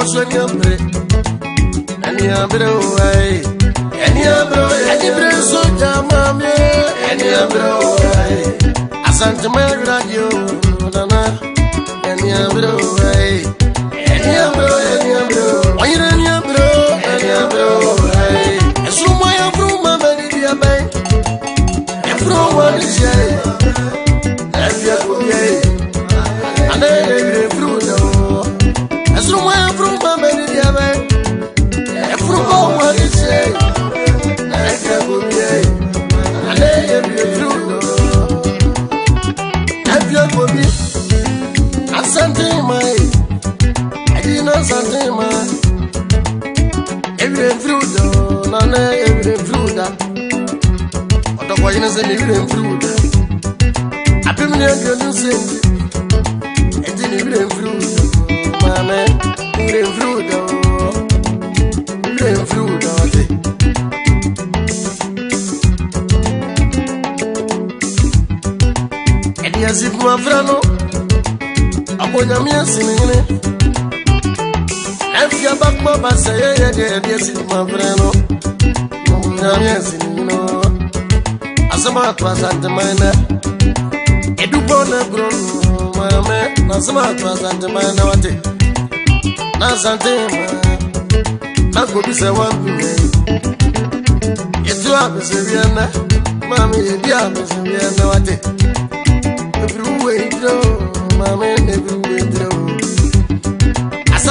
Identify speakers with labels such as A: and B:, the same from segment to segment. A: koso ni ambre ani ambre o ai ani ambre ani eh. e ambre eh. e so jama me e ani eh. ambre o ai asante me radio nana ani ambre o ai na sasema evire mfiruda nane evire mfiruda ọtọkọ yìí nẹsẹ ní evire mfiruda apẹmìlẹ ẹgbẹ ní sèǹdì ẹdí ní evire mfiruda mọmọ. If you back up and say, yeah, yeah, yes, it's my friend. Oh. Mm, yes, you know. As a matter was at the minor. Edu bona grown, my man. As a matter was at the minority. Nasante, that would be the one to me. It's you have a Syriana. Mammy, you have a Syriana. What it? If you wait, though.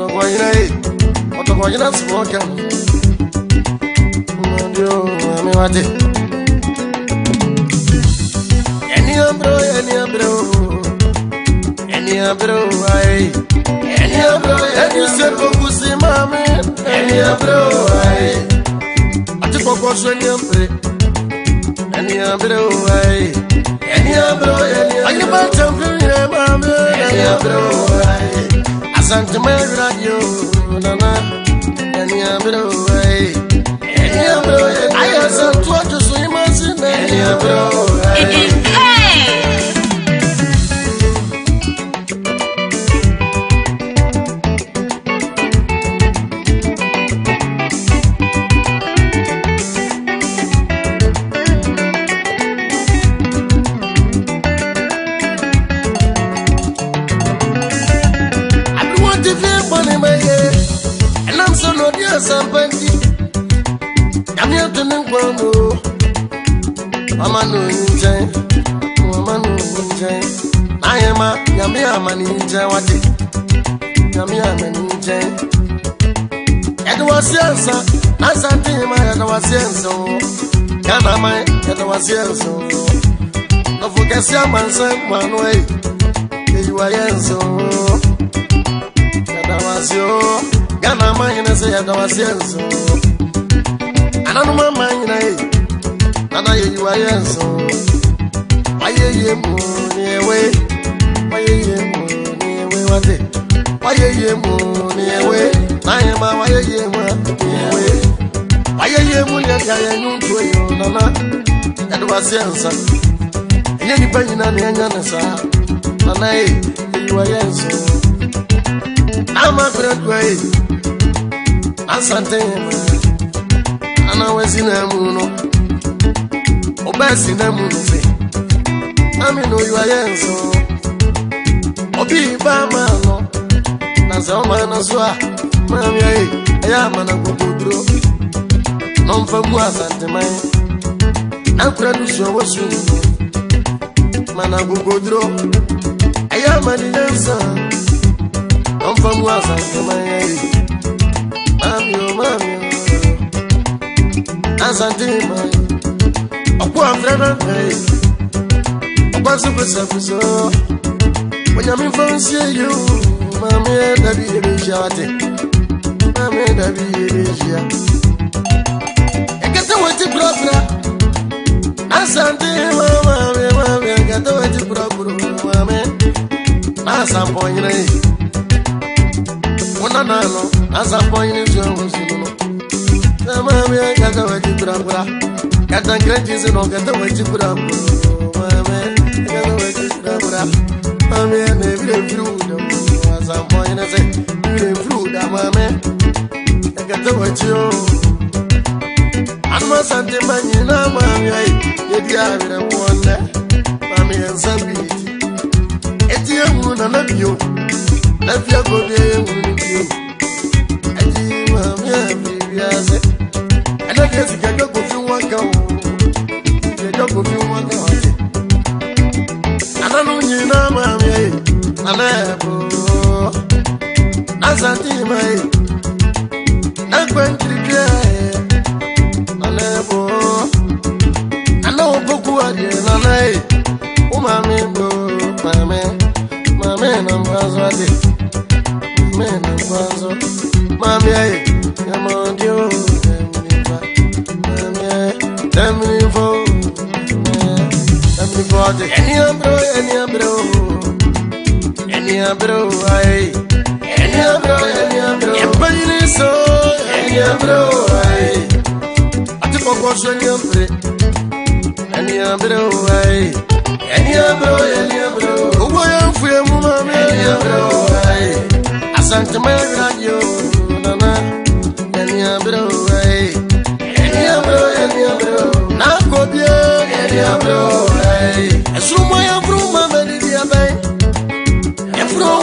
A: otokwanyina ye otokwanyina siboka ndio amewate eniambro eniambro eniambro ai eniambro enisepo kusimame eniambro ai atikokoswe eniambre eniambro ai eniambro eniambro Santa Maria, you, Nana, and the Abido, nukpɔmo mama no nkyɛ mama no nkyɛ n'ayɛ ma nyame ama ne nkyɛ wate nyame ama ne nkyɛ yɛde wase ma yɛde wase ansa o ghana ma yɛde wase ansa o nɔfo kɛse ama nsɛm mu ano ayi eyiwa yɛ ansa o yɛde wase nanu ma ma nyina ye nana ye yiwa yɛ nso waye ye mu ni ewe waye ye mu ni ewe wate waye ye mu ni ewe n'anyɛ ma waye ye mu ni ewe waye ye mu ni ɛdi ayɛ nyu ntu eyo nana ɛdi wa se nsa nye nipa nyina ni ɛnya ne saa nana ye yiwa yɛ nso n'ama kura kura ye asante ye mu na wesi na mu no ọba na mu no me ami na oyiwa yẹ nso obi ba ma no na nsa ọma na so a maami ayi ẹyẹ ama na gbogbo duro na nfa mu asanteman akura do so ọwọ so mu ma na gbogbo duro ẹyẹ ama ni yẹ nsa na nfa mu asanteman ayi maami o maami. As a demon, Azadima Ọ̀pọ̀ àfẹ́rẹ́ rẹ̀ Ọ̀pọ̀ ṣùgbọ́sàkóso Wọ̀nyàmí my man. That o Màmí ẹ̀ dàbí eré ìṣe àwàtẹ̀ Màmí ẹ̀ dàbí eré ìṣe à. Ẹ̀kẹ́tẹ́ wọ́n ti búrọ́búrọ́ Azadima màmí màmí ẹ̀kẹ́tẹ́ wọ́n ti búrọ́búrọ́ màmí Azàpọ̀ yìnyín. Wọ́n náà nà lọ Azàpọ̀ yìnyín tí wọ́n wọ́n sí lọ mami kata waji kura kura kata kranji sino kata waji kura kura mami kata waji kura kura mami ne vile fruda zampo ina se vile fruda mami kata waji o anma sante manyina mami ai yedi avira mwonde mami ensambi eti ehunu na nabio nabia gobe ehunu ni bio Aji mami afi biase ayé sì fi wọ́n o jẹ́ dógò fi wọ́n o. Ananu nyi na maami ye ana ebo asante ma ye egbe nkirikiri ye ana ebo ana ogogu na na ye o bo maami maami na mbazo adie maami na mbazo maami ye ya ma family for family for the any bro, any bro, any bro, ay, any bro, any bro, any so, any bro, ay, I took a wash on your bread, bro, ay, any bro, any bro, who I am for your mama, ay, I sent to my radio. do ai Esru mo ya fru ma me di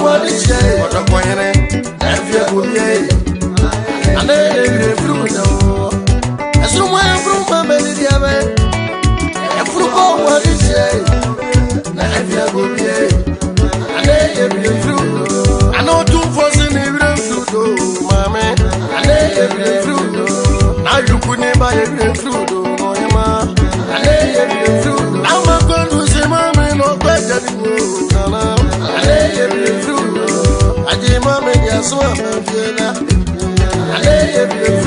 A: wa di che Ane de re fru ya fru ma me di wa di che Ane de re Ano tu fo se ne re Ane de re Na yuku ne ba ye sún àwọn ọmọ ìgbéra. Àlẹ́ yẹ bí o.